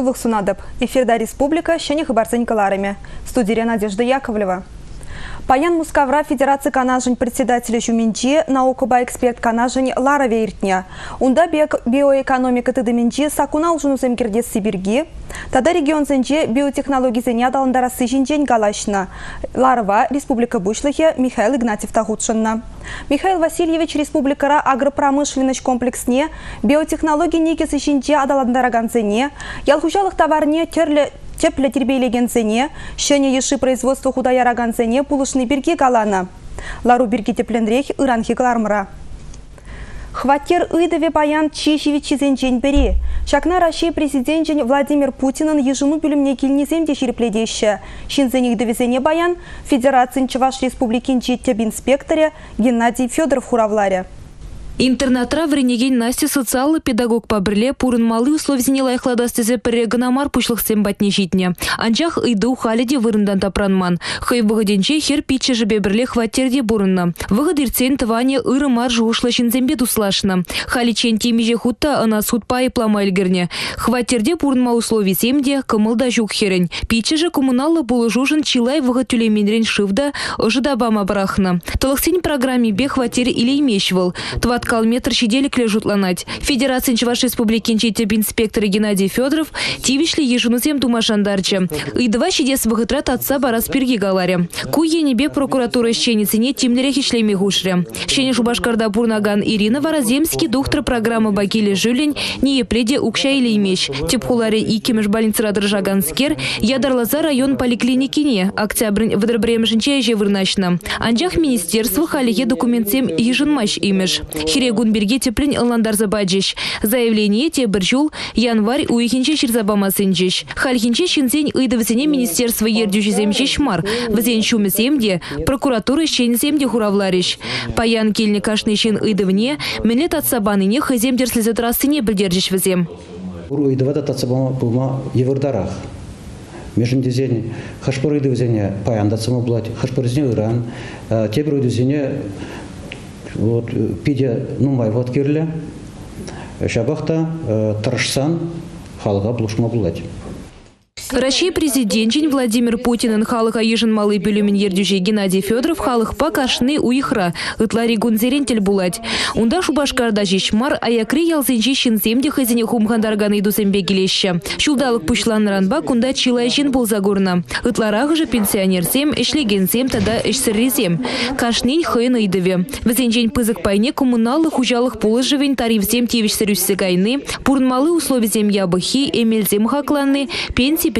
Сывых сунадып. Эфирда республика, шені хыбарцын каларыме. Студия Надежда Яковлева. Паян Мускавра Федерация канажын председателя Жуменчи, наукаба эксперт канажын Лара Вейртня. Унда биоэкономика тыдыменчи сакуна улжынузем кердес Сибирги. Тада регион зенче биотехнологии зене адалындарасы жинчен галашна. Ларва Республика Бушлыхе Михаил Игнатьев тахутшынна. Михаил Васильевич Республикара агропромышленность комплексне биотехнологии некесі жинче адалындараган зене, ялхужалық товарне терлі Теплі тербейлеген зене, шыне еші производство худая зене пулышны бірге галана. Лару бірге тепленрек ыранхи клармыра. Хватер ыдыве баян чешевичи зенчен бери. Шакна Россия президентчен Владимир Путинын ежыну бүлімне келнезем де жерпледеші. Шинзенек баян Федерациян Чаваш Республикин жеттеп инспекторе Геннадий Федоров хуравларе. Интернатра вренеген Настя социалы педагог пабірле пурын малы условзіне лайықладастызе пірі гынамар пушлық батне житне. Анчах ыйды ухаледе вырындан тапранман. Хай вғыденче хер питче жібе бірле хваттерде бурынна. Вғыдырцен тыване ыры мар жуышла шинзембе дуслашна. Халичен темеже хутта ана суд пайыплама элгерне. Хваттерде пурынма условий семде кымылда жук херен. Питче же коммуналы булы жужын чилай вғыд тюлеминрен шывда ожыда бама барахна. Талықсен программе бе хваттер или имешвал. Калметр шиделик лежутланать. Федерация Чуваш Республики Инчитеп инспектор Геннадий Федоров тивишли ежунузем думашандарча. И два шидес выхытрат отца барас перги галаре. Куе небе прокуратура щеницыне тимлерехи шлеме гушре. Щене Шубашкарда Пурнаган Ирина Вараземский доктор программы Бакили Жюлень не епледе укша или имещ. Тепхуларе и кемеш больница Гаганскер ядарлаза район поликлиникине. Октябрь выдрабремжинче же вырначна. Анджах министерство халие документсем еженмаш имеш хирегун бирге теплин ыландар забаджиш. Заявление те бір январь уйхинче ширзабамасын жиш. Хальхинче шинзен ыйдывсене министерство ердюжизем шмар. Візен шумесемде прокуратура шенземде хуравлариш. Паян кельне кашны шин ыйдывне, менет атсабаныне хызем дерслезе трассыне білдержиш візем. Уйдывада татсабама булма евырдарах. Межін дезен хашпыр ыйдывзене паяндатсыма булать, хашпыр тебір вот пиде нумай вот кирле шабахта тырышсан халга булышма булать. Россия президентчин Владимир Путин халыха ежін малый бөлімін ердюже Геннадий Федоров халық кашны уйхра ытлари гунзерен тел булать. Унда шубашкарда жишмар аякри ялзенжи шинземде хызине хумхандарганы идусембе келеші. Шулдалық пушланранба кунда чилай жин болзагурна. Ытларағы же пенсионерсем, эшлегенсем тада эшсіррезем. Кашнин хыйын ыйдыве. Візенжен пызык пайне коммуналы хужалық пулы живен тарифзем тевішсірюсі гайны, пурнмалы условизем ябыхи, эмельзем хакланы, пенсии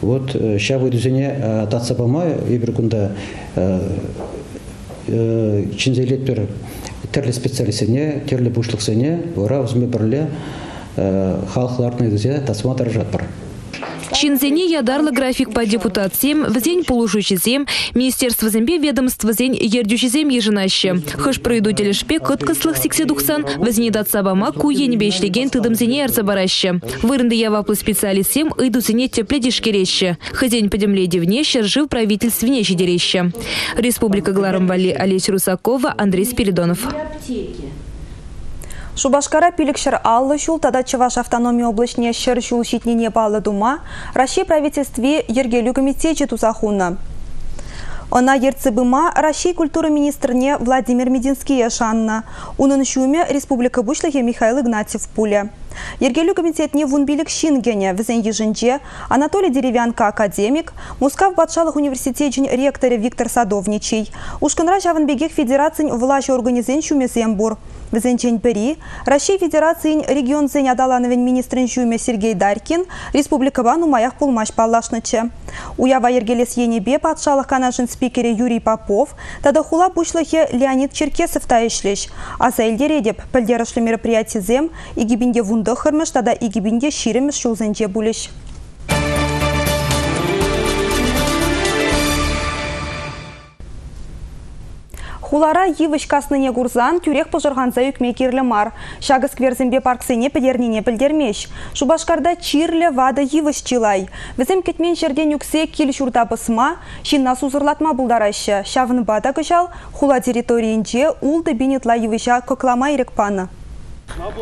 Вот ща выйдузене татса болмай ебір күнда чинзейлетпер терлі специалистене терлі бушлықсене ора өзіме бірле халықлардың үйдізе тасыма даражат бар Чинзене ядарла график по депутат сем, в день полушучизем, министерство зембе ведомство зень ердючизем еженаще. Хыш пройдутели шпе кыткыслых сикседухсан, вознедат сабама куен бечлеген тыдым зене арцабараще. Вырынды яваплы специалистсем иду зене тепледишкереща. подем леди вне, жив правительственне щедереща. Республика Гларамвали Олесь Русакова, Андрей Спиридонов. Шубашкара пилікшір аллы шул тада Чаваш автономия облачне шыр шул шитнене балы дума, Россия правительстве ергелю комитете тузахуна. Она ерцебыма Россия культура министрне Владимир Мединский яшанна. Унын шуме Республика Бушлыхе Михаил Игнатьев пуля. Ергелю комитетне вунбилик шингене візен ежінже Анатолий Деревянка академик, Мускав Батшалық университетчен ректоры Виктор Садовничий. Ушканра бегех федерацин власть организен бур. Візенчен пірі, Россия Федерациян регион зен адалановен министрін жүйме Сергей Дарькин республикабан умаях пулмаш паллашнычы. Уява ергелес енебе патшалық канашын спикері Юрий Попов, тада хула пушлахе Леонид Черкесов таишлеш. Аса елдередеп, пілдерішлі мероприятие зем, игибинде вунды хырмыш, тада игибинде ширеміш шулзенче булеш. Хулара йывыш касныне гурзан тюрех пожырганса үкме кирлі мар. Шагы скверзімбе парксене педернине пілдермеш. Шубашкарда чирлі вады йывыш чилай. Візім кетмен жерден үксе кил шурда бысма, шинна сузырлатма бұлдарашы. Шавын бада кышал, хула территориинче улды бенетла йывыша коклама ирекпаны.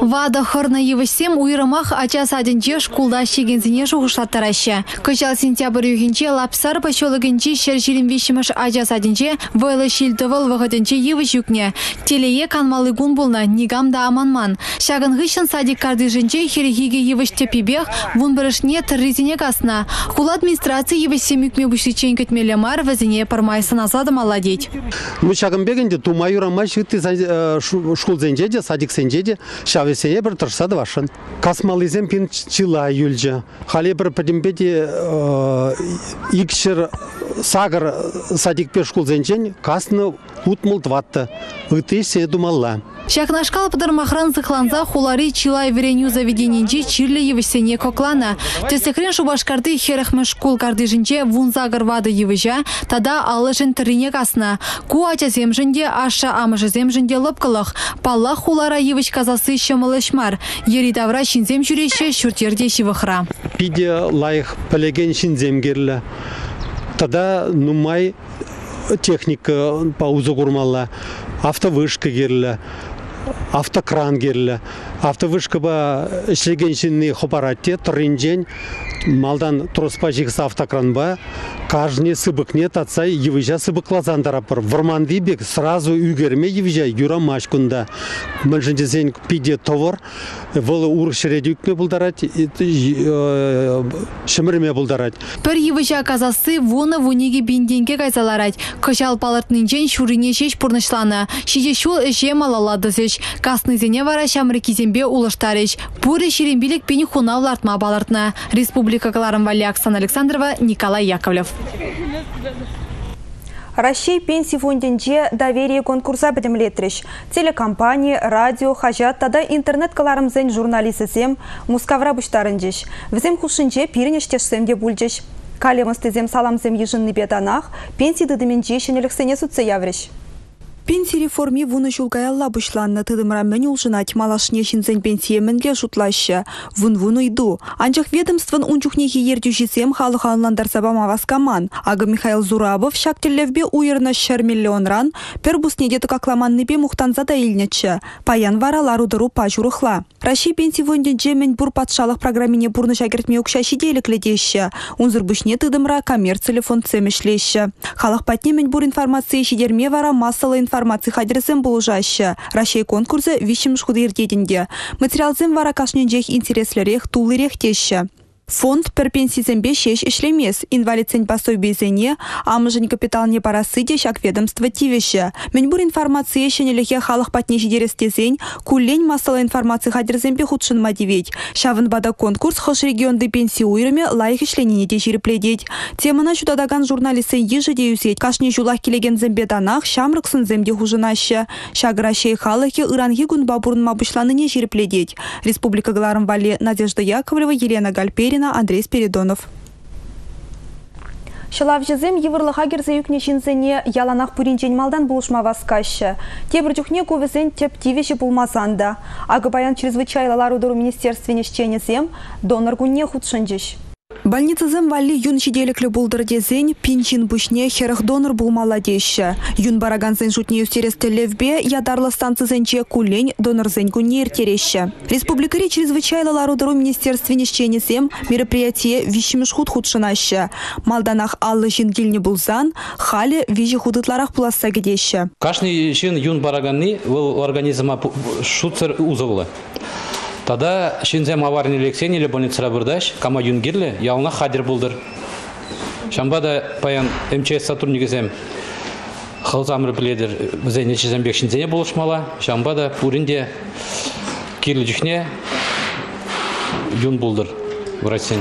Вада хырны евісем уйрымах ача садынче шкулда шегензіне жуғышлаттарашы. Кычал сентябрь юхинче лапсар пачолыгынче шер вишімыш ача садынче вайлы шилтывыл вғытынче евіш юкне. Телее канмалы гун болна нигамда аманман. Шагын садик кардыжынче херехиге евіш тепибех вун бірішне тірризіне касна. Хул администрация евісем юкме бұшичен көтмелі мар візіне пармай санасады маладеть. Мы шагын бегенде тумай юрама шыты шкул зенжеде, садик сенжеде, шавесене бір тұрса вашын. Касмалызем пин чила юльжа. Хали бір пәдімбеде икшір сагыр садик пеш шкул зенжен касны утмыл тватты. Ыты се думалла. Шакнашкал пыдыр махран зыхланза хулари чилай вереню заведенинче чирле евісене коклана. Тесекрен шубашкарды херахмы шкул кардыжынче вунза гырвады евіжа, тада алышын тірине касна. Ку ача земжінде аша амыжы земжінде лыпкылық. Палла хулара евіш казасы шымылышмар. Ери давра шинзем жүреше шүртерде шивықра. Пиде лайық пілеген шинземгерлі. Тада нумай техника пауза курмалла автовышка керлі автокран керлі автовышка ба ішлеген шинны хопаратте тұрынжен малдан троспа жигіс автокран ба кажне сыбыкне татса евыжа сыбыклазан тарапыр вырманды бек сразу үгерме евыжа юра машкунда мынжынжесен пиде товар выл ур шереди үкме булдарать шымырме булдарать Пір евыжа казасы вуны вуниге бинденге кайсаларать. Кышал палыртнынчен шурине шеш пурнышланы. Шиже шул эше малаладысыш. Касныйзене вара шамры кизембе улыштарыш. Пуры шерембилік пені хунавлартма балыртны. Республика Каларым Вали Оксана Александрова, Николай Яковлев. Россия пенсии фондинче доверие конкурса бідімлетріш. Телекомпания, радио, хажат, тада интернет каларымзен журналисізем мускавра бұштарынжеш. Візем пирінештешсем де бүлжеш. Калемыстызем саламзем ежынны беданах, пенсии дыдыменче шенеліксене сүтсе явреш. Пенсии реформе вуны жулгаялла бұшланны тыдымра мен улжынать малашне шинзен пенсия мінле жұтлашы. Вун вуну иду. Анчах ведомствын унчухнехи ердю жесем халық анландар сабама васкаман. Ага Михаил Зурабов шактеллевбе уйырна шер миллион ран, пер бусне деті какламанныбе мухтанзада илнечі. Паян вара ларудыру пажурыхла. Раши пенсии фонден жемен бур патшалық программине бурны шагертме укшаши делекледеші. Унзыр бушне тыдымра коммерциялы фонд семешлеші. Халық патнемен бур информация шидерме вара массалы информация хадерсем болужаще. Рашей конкурсы вишім шхуды ирдедінде. Материалзем вара кашненжех интереслерех тулырех теші. Фонд пір пенсизембе шеш ішлемес. Инвалидсен пособиесене, амыжын капиталне парасыде шак ведомство тивеше. Менбур информация шенелехе халық патне жидерестезен, куллень масала информация хадерзембе худшын мадивет. Шавын бада конкурс хош регионды пенсии уйрыме лайық ішленіне де жирепледет. Темына жудадаган журналистен ежі деюзет. Кашне жулах келеген зембе данах шамрыксын земде хужынашы. Шаграшей халықе ыранги гун бабурын мабышланыне жирепледет. Республика Галарым Вали Надежда Яковлева, Елена Гальперина, Андрей Спиридонов. Шылавжызым евырлыға керзе юкне шинзене яланақ пүрінчен малдан бұлышма васкашы. Тебір жүхне көвізен теп тивеші бұлмасанда. Ағы баян чрезвычайлалар удыру министерствене шченесем донор гунне худшынжыш. Больницазым валли юн шиделіклі бұлдыр дезен пинчин бүшне херах донор булмала деші. Юн юстересті левбе ядарлы станцизенче кулень донорзен күнне ертереші. Республикари чрезвычайлы ларудыру министерствене шченесем мероприятие вишіміш худ худшынашы. Малданах аллы жингилне булзан, халі вижі худытларах пуласса кедеші. Каждый шин юн бараганны ол организма шуцер узывлы. Тада шинзем аварный лексен или больницара бұрдаш, кама юнгерлі, ялына хадир бұлдыр. Шамбада паян МЧС сотрудникізем хылзамры біледір, бізе нечізем бек шинзене болышмала. Шамбада пуринде кирлі жүхне юн бұлдыр врачсен.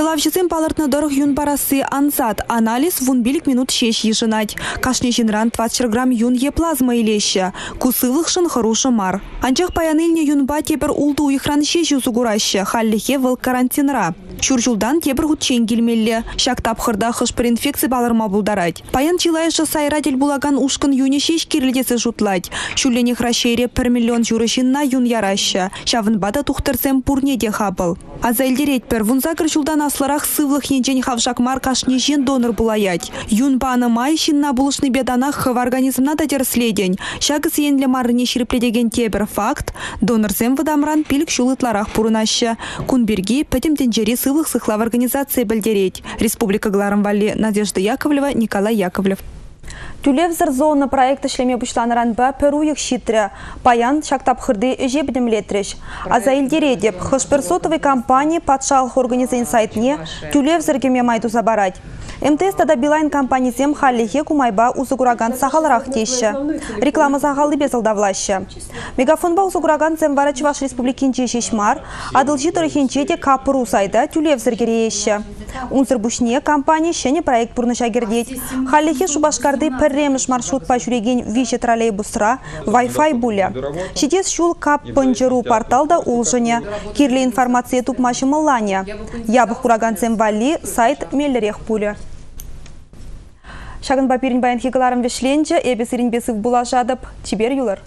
Шылавжызым палыртны дорог юн барасы анзат. Анализ вун билік минут шеш ежынать. Кашне жинран 20 грамм юн е плазма илеші. Кусывықшын хорошы мар. Анчах паянылне юнба тепер улду уйхран шеш юзу гурашы. Халлихе выл карантинра. Чуржулдан тебір хутчен келмелі. Шак тапқырда хышпыр инфекция балырма бұлдарад. Паян чилайшы сайрадел булаган ушкын юне шеш кирілдесі жұтлад. Шүллене храшере 1 миллион журышынна юн яраща. Шавын бада тухтырсем пурнеде хабыл. Азайлерет пер вунза кірчулдан асларах сывлых енжен хавшакмар кашне жен донор булаять. Юн баны май шинна булышны беданах хыв организмна да дерследен. Шагыс енле марыне ширипледеген тебір факт, донорзем выдамран пилік шулытларах пурынаща. Кунберги пәтемден жері сывлых сыхлав организация білдерет. Республика Гларамвали Надежда Яковлева, Николай Яковлев. Тюлевзір зоны проекты шлеме бұшланыран ба шитрі. Паян шактап хырды өже бідімлетріш. Аза елдере деп хышпір сотовый компания патшалық организайн сайтне тюлевзіргеме майду забарать. МТС тада Билайн компаниясем халлихе кумайба узыгураган сахаларақ теші. Реклама сахалы безалдавлашы. Мегафонба узыгураган земвара Чуваш республикинче шешмар, адылжи тұрыхенче де капыру сайда тюлевзіргереші. Унзыр бушне компания шене проект бұрныша. Халлихе шубашкарды пірреміш маршрут па жүреген виші троллейбусра Wi-Fi буля. Шетес шул кап пынжыру порталда улжыне. Кирлі информация тупмашы мыллане. Ябық ураган земвали сайт меллерех пуля. Шагын бапирин баян хигаларым вешленче, эбес ирин бесів була жадып, тибер юлар.